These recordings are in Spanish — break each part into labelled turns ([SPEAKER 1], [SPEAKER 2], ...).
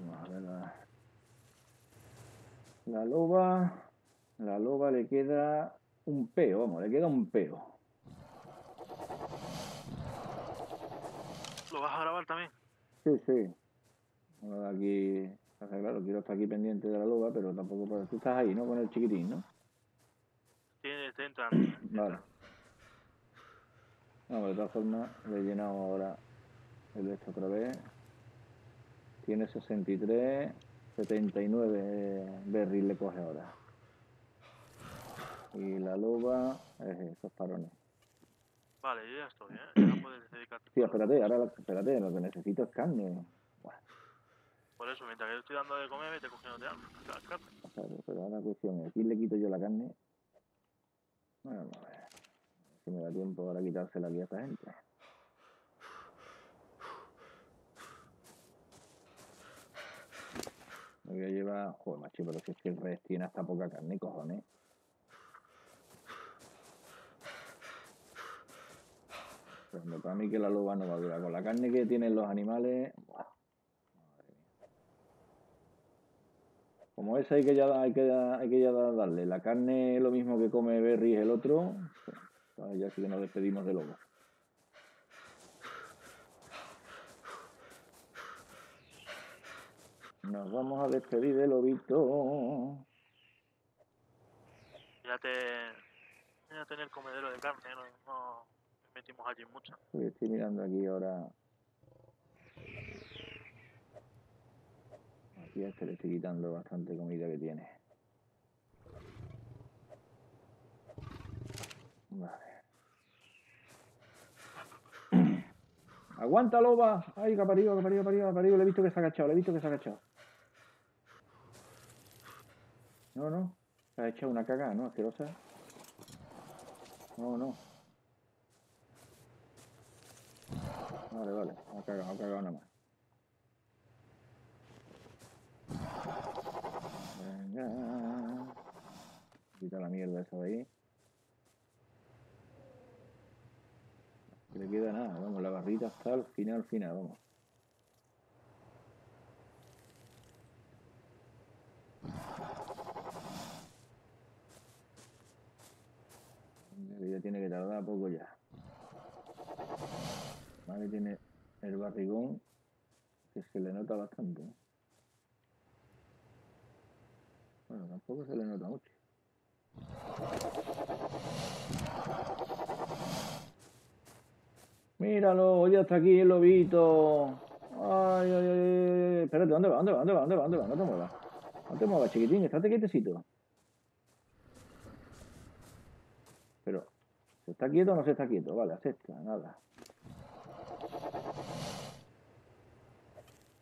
[SPEAKER 1] Vamos a ver la, la loba. La loba le queda un peo, vamos, le queda un peo.
[SPEAKER 2] ¿Lo vas a grabar también?
[SPEAKER 1] Sí, sí. Ahora aquí, claro, quiero estar aquí pendiente de la loba, pero tampoco puedo. Tú estás ahí, ¿no? Con el chiquitín, ¿no?
[SPEAKER 2] Tiene, estoy entrando.
[SPEAKER 1] Vale. No, de todas formas, le he llenado ahora el de esto otra vez. Tiene 63, 79 berries le coge ahora. Y la loba es esos parones.
[SPEAKER 2] Vale, yo ya estoy, ¿eh? Ya puedes dedicarte.
[SPEAKER 1] Sí, espérate, ahora espérate, lo que necesito es carne. Buah,
[SPEAKER 2] Por eso, mientras que yo estoy dando de comer, vete cogiendo de algo.
[SPEAKER 1] Claro, pero ahora la cuestión es, ¿quién le quito yo la carne? Bueno, vamos a ver. Si me da tiempo ahora quitársela aquí a esta gente. Joder, macho, pero si es que el res tiene hasta poca carne, cojones. Para mí que la loba no va a durar. Con la carne que tienen los animales... Como esa hay que ya, hay que, hay que ya darle. La carne es lo mismo que come Berry el otro. pues ya sí que nos despedimos de lobo. Nos vamos a despedir de lobito.
[SPEAKER 2] Mírate, mírate en el comedero de carne, no, no metimos allí mucho.
[SPEAKER 1] Estoy mirando aquí ahora. Aquí a este le estoy quitando bastante comida que tiene. Vale. ¡Aguanta, loba! ¡Ay, que ha parido, que ha parido, que ha parido, que ha parido! Le he visto que se ha agachado, le he visto que se ha agachado. No, no. Ha echado una cagada, ¿no? Asquerosa. No, no. Vale, vale. Ha cagado, ha cagado nada más. Venga. Quita la mierda esa de ahí. Que le queda nada, vamos, la barrita hasta el final, final, vamos. Tiene que tardar poco ya. Vale, tiene el barrigón que se le nota bastante. Bueno, tampoco se le nota mucho. Míralo, ya está aquí el lobito. Ay, ay, ay. Espérate, ¿dónde va? ¿Dónde va? ¿Dónde va? ¿Dónde va? ¿Dónde va? No te muevas. No te muevas, chiquitín, estate quietecito. Pero, ¿se está quieto o no se está quieto? Vale, acepta, nada.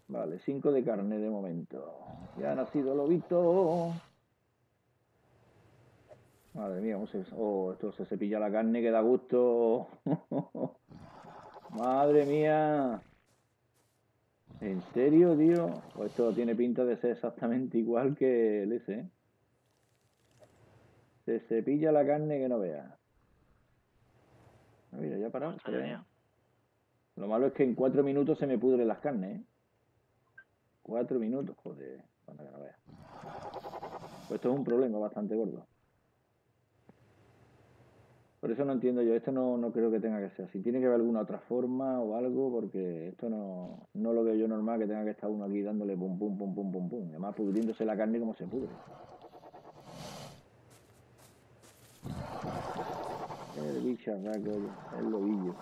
[SPEAKER 1] Vale, 5 de carne de momento. Ya ha nacido lobito. Madre mía, ¿cómo se... Oh, esto se cepilla la carne que da gusto. Madre mía. ¿En serio, tío? Pues esto tiene pinta de ser exactamente igual que el ese. ¿eh? Se cepilla la carne que no vea. Mira, ya
[SPEAKER 2] ya,
[SPEAKER 1] Lo malo es que en cuatro minutos se me pudren las carnes, ¿eh? Cuatro minutos, joder, cuando que no vea. Pues esto es un problema bastante gordo. Por eso no entiendo yo, esto no, no creo que tenga que ser así. Tiene que haber alguna otra forma o algo, porque esto no, no lo veo yo normal que tenga que estar uno aquí dándole pum pum pum pum pum pum. Además pudriéndose la carne como se pudre. El bicharraco, el lobillo.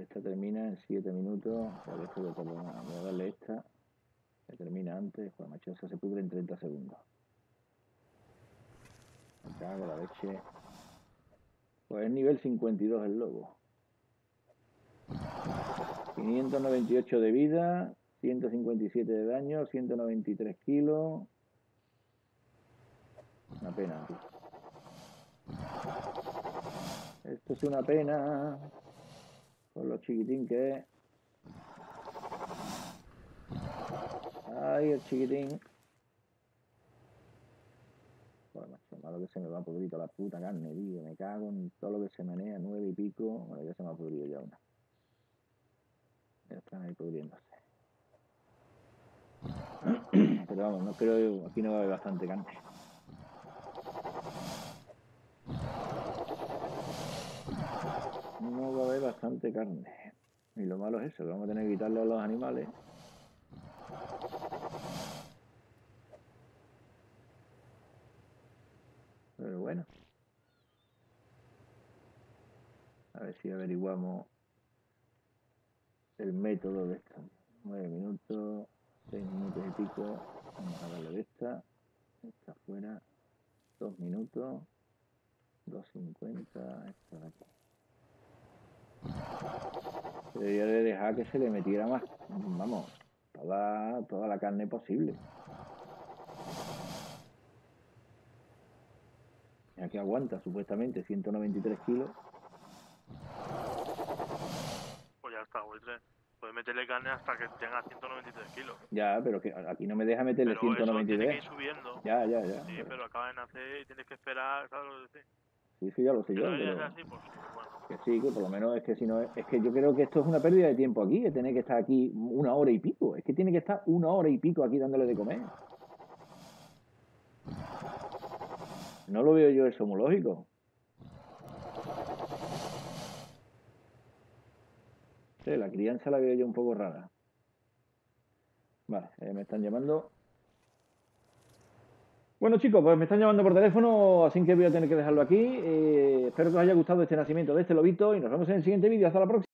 [SPEAKER 1] Esta termina en 7 minutos. Ver, esto tardar- voy a darle esta. Que termina antes. Joder, macho, se pudre en 30 segundos. Me cago la leche. Pues es nivel 52 el lobo. 598 de vida, 157 de daño, 193 kilos. Una pena. Esto es una pena. Con lo chiquitín que es. Ay, el chiquitín. Macho, malo que se me va toda la puta carne, tío. Me cago en todo lo que se menea, nueve y pico. Bueno, ya se me ha pudrido ya una. Ya están ahí pudriéndose. Pero vamos, no creo, aquí no va a haber bastante carne. No va a haber bastante carne. Y lo malo es eso, que vamos a tener que quitarle a los animales. Pero bueno. A ver si averiguamos el método de esto. 9 minutos, 6 minutos y pico. Vamos a darle de esta. Esta fuera. 2 minutos. 2.50. Esta de aquí. Debería de dejar que se le metiera más, vamos, toda, toda la carne posible. Ya que aguanta supuestamente 193 kilos.
[SPEAKER 2] Pues ya está, buitre. Puedes meterle carne hasta que tenga 193 kilos.
[SPEAKER 1] Ya, pero que aquí no me deja meterle
[SPEAKER 2] Pero eso tiene que
[SPEAKER 1] 193.
[SPEAKER 2] ir subiendo.
[SPEAKER 1] Ya, ya, ya.
[SPEAKER 2] Sí, pero acaba de nacer y tienes que esperar, ¿sabes lo que decir?
[SPEAKER 1] Sí, sí, ya lo sé yo, pero
[SPEAKER 2] así, pues bueno.
[SPEAKER 1] que sí, que por lo menos es que si no es, es que yo creo que esto es una pérdida de tiempo aquí, de tener que estar aquí una hora y pico. Es que tiene que estar una hora y pico aquí dándole de comer. No lo veo yo eso muy lógico. Sí, la crianza la veo yo un poco rara. Vale, eh, me están llamando. Bueno chicos, pues me están llamando por teléfono, así que voy a tener que dejarlo aquí. Eh, espero que os haya gustado este nacimiento de este lobito y nos vemos en el siguiente vídeo. Hasta la próxima.